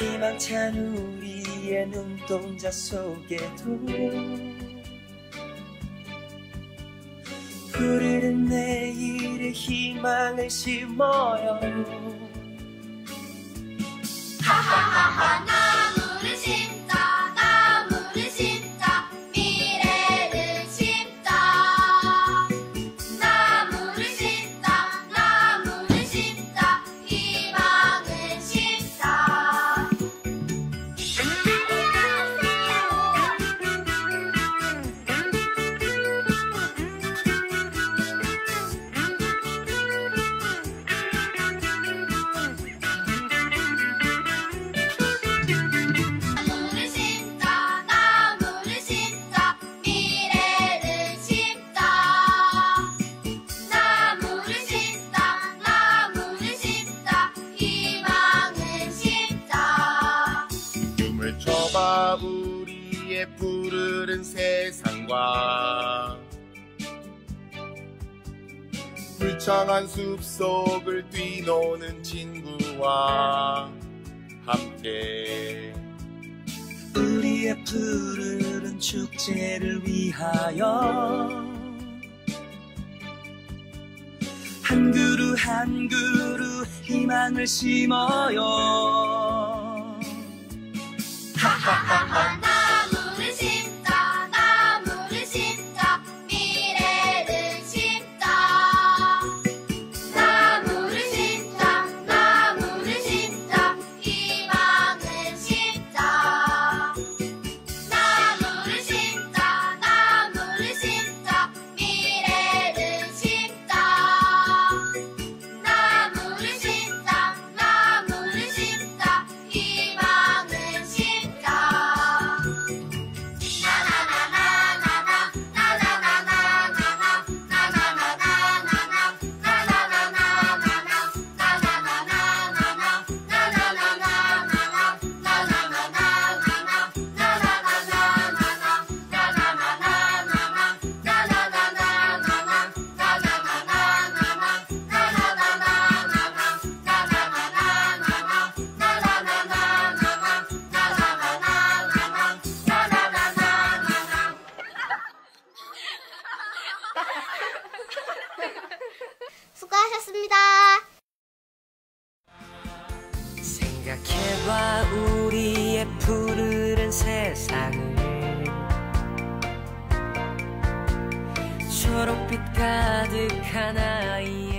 희망찬 우리의 눈동자 속에도 흐르는 내일의 희망을 심어요. 나와 우리의 푸르른 세상과 불창한 숲속을 뛰노는 친구와 함께 우리의 푸르른 축제를 위하여 한 그루 한 그루 희망을 심어요. 생각해봐 우리의 푸르른 세상을. 초록빛 가득한 아이.